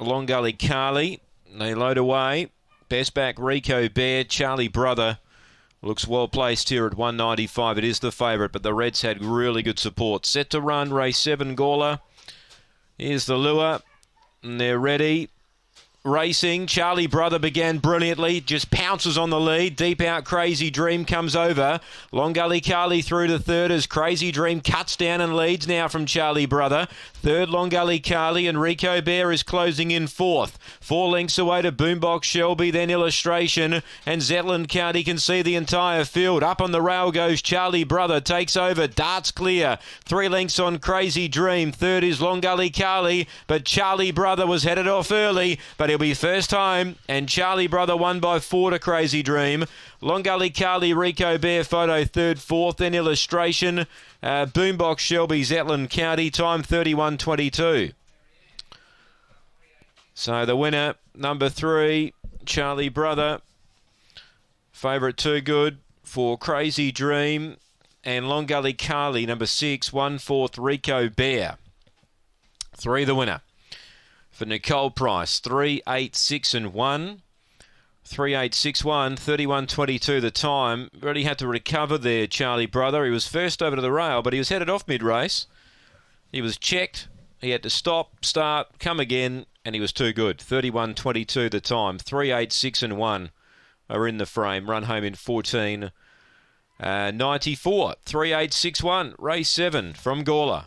Long Gully Carly. They load away. Best back Rico Bear. Charlie Brother looks well placed here at 195. It is the favourite, but the Reds had really good support. Set to run, race 7 Gawler. Here's the lure. And they're ready racing. Charlie Brother began brilliantly, just pounces on the lead. Deep out, Crazy Dream comes over. Long Gully Carly through to third as Crazy Dream cuts down and leads now from Charlie Brother. Third, Long Gully Carly and Rico Bear is closing in fourth. Four lengths away to Boombox Shelby, then Illustration, and Zetland County can see the entire field. Up on the rail goes Charlie Brother, takes over, darts clear. Three lengths on Crazy Dream. Third is Long Gully Carly, but Charlie Brother was headed off early, but he'll be first home. And Charlie Brother won by four to Crazy Dream. Long Gully Carly, Rico Bear photo third, fourth, then Illustration. Uh, Boombox Shelby, Zetland County, time 31.22. So the winner, number three, Charlie Brother. Favourite too good for Crazy Dream. And Long Gully Carly, number six, one fourth, Rico Bear. Three the winner. For Nicole Price, three, eight, six, and one. 3861, 3122 the time. Really had to recover there, Charlie Brother. He was first over to the rail, but he was headed off mid race. He was checked. He had to stop, start, come again, and he was too good. 3122 the time. 386 and 1 are in the frame. Run home in 14. Uh, 94. 3861. Race 7 from Gawler.